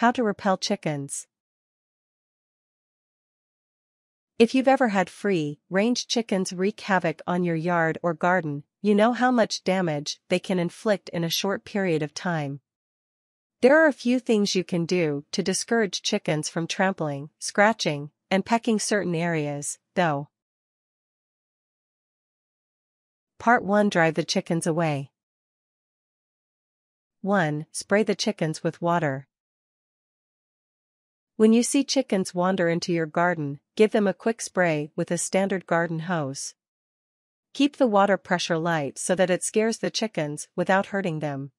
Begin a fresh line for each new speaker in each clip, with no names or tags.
How to repel chickens. If you've ever had free range chickens wreak havoc on your yard or garden, you know how much damage they can inflict in a short period of time. There are a few things you can do to discourage chickens from trampling, scratching, and pecking certain areas, though. Part 1 Drive the chickens away. 1. Spray the chickens with water. When you see chickens wander into your garden, give them a quick spray with a standard garden hose. Keep the water pressure light so that it scares the chickens without hurting them.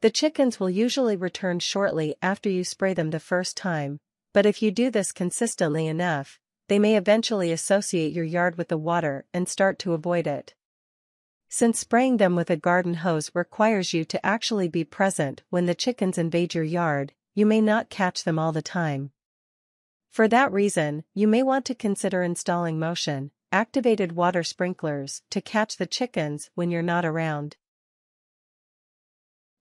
The chickens will usually return shortly after you spray them the first time, but if you do this consistently enough, they may eventually associate your yard with the water and start to avoid it. Since spraying them with a garden hose requires you to actually be present when the chickens invade your yard, you may not catch them all the time. For that reason, you may want to consider installing motion, activated water sprinklers to catch the chickens when you're not around.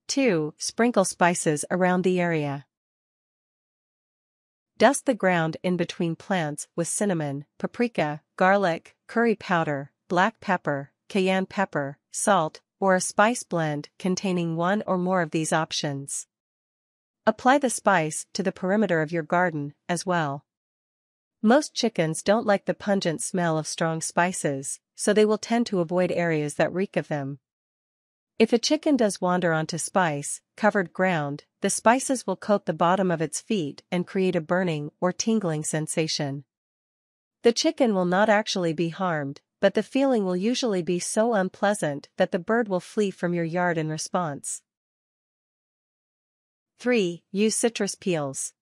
2. Sprinkle spices around the area. Dust the ground in between plants with cinnamon, paprika, garlic, curry powder, black pepper, cayenne pepper, salt, or a spice blend containing one or more of these options. Apply the spice to the perimeter of your garden, as well. Most chickens don't like the pungent smell of strong spices, so they will tend to avoid areas that reek of them. If a chicken does wander onto spice, covered ground, the spices will coat the bottom of its feet and create a burning or tingling sensation. The chicken will not actually be harmed, but the feeling will usually be so unpleasant that the bird will flee from your yard in response. 3. Use citrus peels.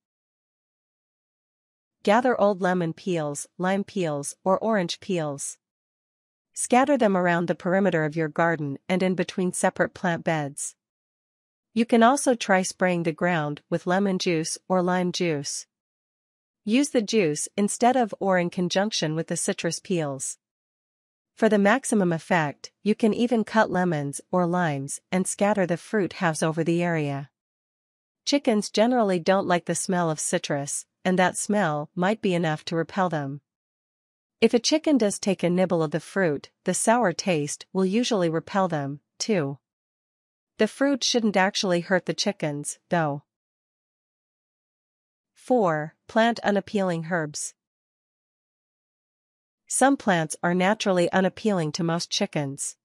Gather old lemon peels, lime peels, or orange peels. Scatter them around the perimeter of your garden and in between separate plant beds. You can also try spraying the ground with lemon juice or lime juice. Use the juice instead of or in conjunction with the citrus peels. For the maximum effect, you can even cut lemons or limes and scatter the fruit halves over the area. Chickens generally don't like the smell of citrus, and that smell might be enough to repel them. If a chicken does take a nibble of the fruit, the sour taste will usually repel them, too. The fruit shouldn't actually hurt the chickens, though. 4. Plant unappealing herbs. Some plants are naturally unappealing to most chickens.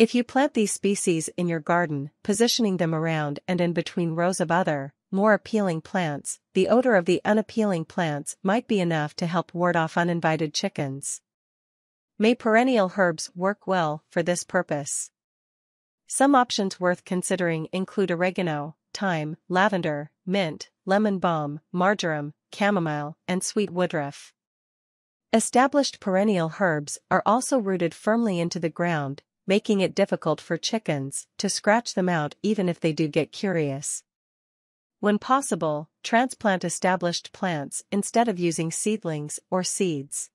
If you plant these species in your garden, positioning them around and in between rows of other, more appealing plants, the odor of the unappealing plants might be enough to help ward off uninvited chickens. May perennial herbs work well for this purpose. Some options worth considering include oregano, thyme, lavender, mint, lemon balm, marjoram, chamomile, and sweet woodruff. Established perennial herbs are also rooted firmly into the ground, making it difficult for chickens to scratch them out even if they do get curious. When possible, transplant established plants instead of using seedlings or seeds.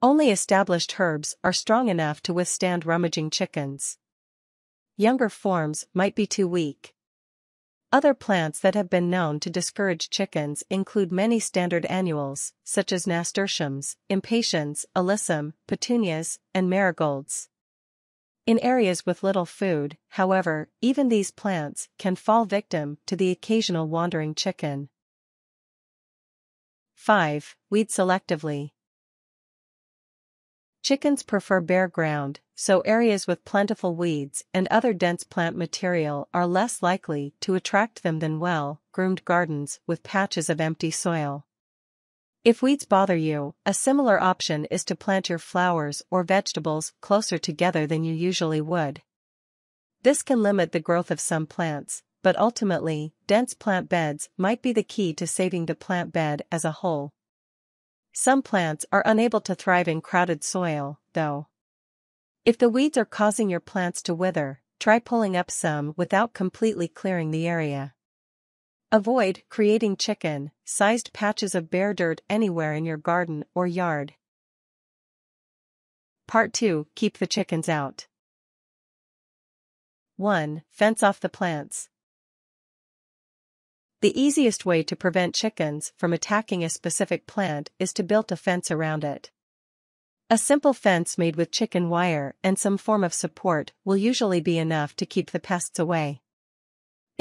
Only established herbs are strong enough to withstand rummaging chickens. Younger forms might be too weak. Other plants that have been known to discourage chickens include many standard annuals, such as nasturtiums, impatiens, alyssum, petunias, and marigolds. In areas with little food, however, even these plants can fall victim to the occasional wandering chicken. 5. Weed selectively. Chickens prefer bare ground, so areas with plentiful weeds and other dense plant material are less likely to attract them than well-groomed gardens with patches of empty soil. If weeds bother you, a similar option is to plant your flowers or vegetables closer together than you usually would. This can limit the growth of some plants, but ultimately, dense plant beds might be the key to saving the plant bed as a whole. Some plants are unable to thrive in crowded soil, though. If the weeds are causing your plants to wither, try pulling up some without completely clearing the area. Avoid creating chicken-sized patches of bare dirt anywhere in your garden or yard. Part 2 Keep the chickens out. 1. Fence off the plants. The easiest way to prevent chickens from attacking a specific plant is to build a fence around it. A simple fence made with chicken wire and some form of support will usually be enough to keep the pests away.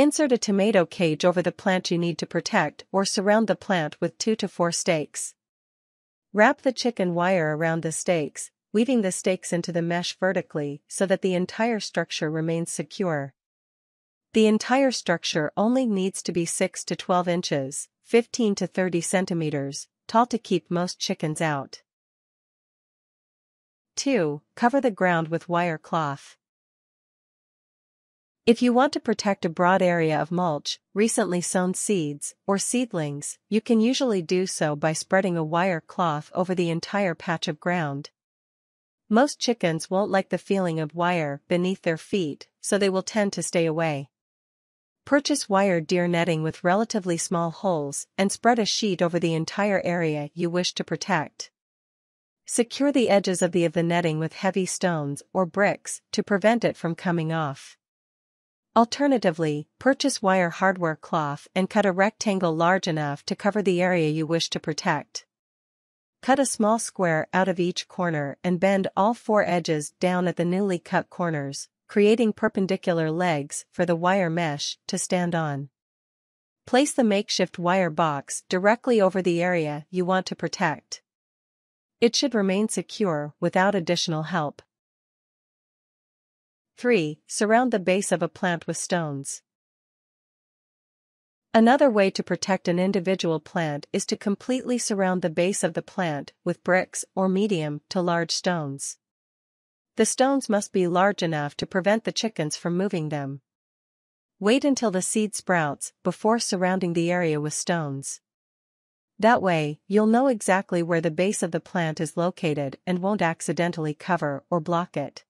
Insert a tomato cage over the plant you need to protect or surround the plant with 2 to 4 stakes. Wrap the chicken wire around the stakes, weaving the stakes into the mesh vertically so that the entire structure remains secure. The entire structure only needs to be 6 to 12 inches, 15 to 30 centimeters, tall to keep most chickens out. 2. Cover the ground with wire cloth. If you want to protect a broad area of mulch, recently sown seeds, or seedlings, you can usually do so by spreading a wire cloth over the entire patch of ground. Most chickens won't like the feeling of wire beneath their feet, so they will tend to stay away. Purchase wire deer netting with relatively small holes and spread a sheet over the entire area you wish to protect. Secure the edges of the of the netting with heavy stones or bricks to prevent it from coming off. Alternatively, purchase wire hardware cloth and cut a rectangle large enough to cover the area you wish to protect. Cut a small square out of each corner and bend all four edges down at the newly cut corners, creating perpendicular legs for the wire mesh to stand on. Place the makeshift wire box directly over the area you want to protect. It should remain secure without additional help. 3. Surround the base of a plant with stones. Another way to protect an individual plant is to completely surround the base of the plant with bricks or medium to large stones. The stones must be large enough to prevent the chickens from moving them. Wait until the seed sprouts before surrounding the area with stones. That way, you'll know exactly where the base of the plant is located and won't accidentally cover or block it.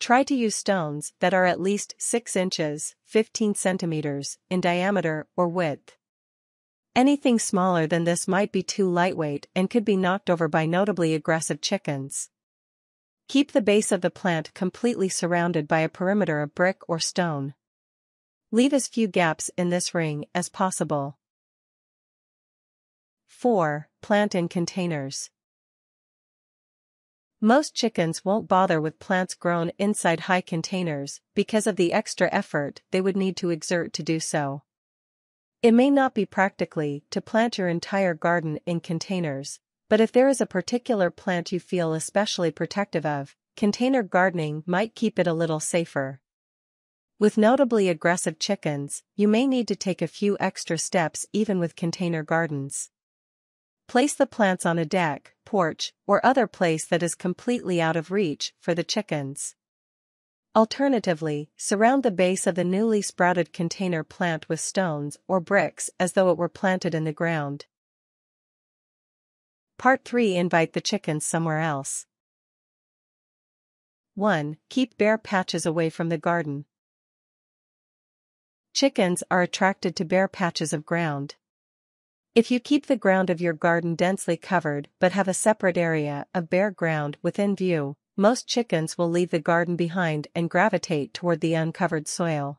Try to use stones that are at least 6 inches 15 centimeters in diameter or width. Anything smaller than this might be too lightweight and could be knocked over by notably aggressive chickens. Keep the base of the plant completely surrounded by a perimeter of brick or stone. Leave as few gaps in this ring as possible. 4. Plant in containers. Most chickens won't bother with plants grown inside high containers because of the extra effort they would need to exert to do so. It may not be practically to plant your entire garden in containers, but if there is a particular plant you feel especially protective of, container gardening might keep it a little safer. With notably aggressive chickens, you may need to take a few extra steps even with container gardens. Place the plants on a deck, porch, or other place that is completely out of reach for the chickens. Alternatively, surround the base of the newly sprouted container plant with stones or bricks as though it were planted in the ground. Part 3 Invite the chickens somewhere else. 1. Keep bare patches away from the garden. Chickens are attracted to bare patches of ground. If you keep the ground of your garden densely covered but have a separate area of bare ground within view, most chickens will leave the garden behind and gravitate toward the uncovered soil.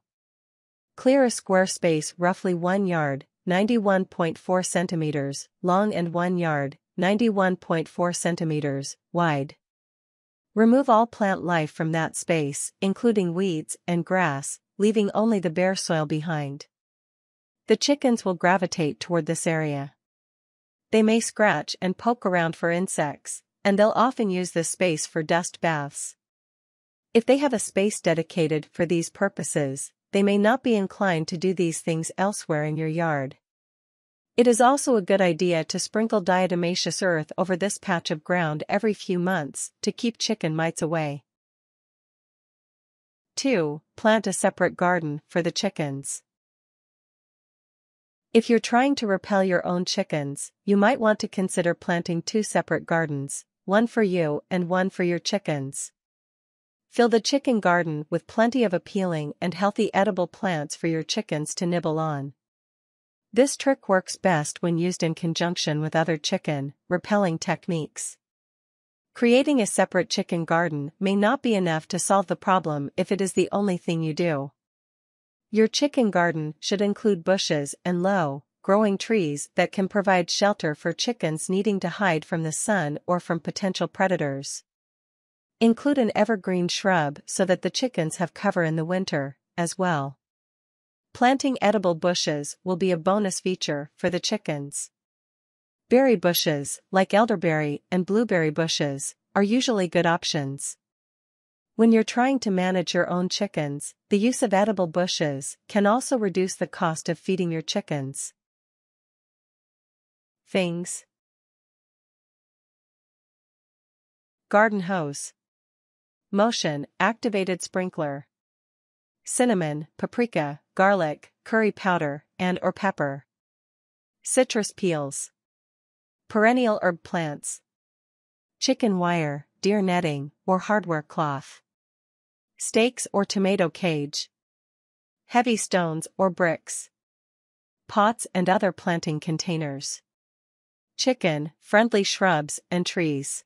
Clear a square space roughly 1 yard, 91.4 centimeters, long and 1 yard, 91.4 centimeters, wide. Remove all plant life from that space, including weeds and grass, leaving only the bare soil behind. The chickens will gravitate toward this area. They may scratch and poke around for insects, and they'll often use this space for dust baths. If they have a space dedicated for these purposes, they may not be inclined to do these things elsewhere in your yard. It is also a good idea to sprinkle diatomaceous earth over this patch of ground every few months to keep chicken mites away. 2. Plant a separate garden for the chickens. If you're trying to repel your own chickens, you might want to consider planting two separate gardens, one for you and one for your chickens. Fill the chicken garden with plenty of appealing and healthy edible plants for your chickens to nibble on. This trick works best when used in conjunction with other chicken repelling techniques. Creating a separate chicken garden may not be enough to solve the problem if it is the only thing you do. Your chicken garden should include bushes and low, growing trees that can provide shelter for chickens needing to hide from the sun or from potential predators. Include an evergreen shrub so that the chickens have cover in the winter, as well. Planting edible bushes will be a bonus feature for the chickens. Berry bushes, like elderberry and blueberry bushes, are usually good options. When you're trying to manage your own chickens, the use of edible bushes can also reduce the cost of feeding your chickens. Things. Garden hose. Motion activated sprinkler. Cinnamon, paprika, garlic, curry powder, and or pepper. Citrus peels. Perennial herb plants. Chicken wire, deer netting, or hardware cloth Stakes or tomato cage. Heavy stones or bricks. Pots and other planting containers. Chicken, friendly shrubs and trees.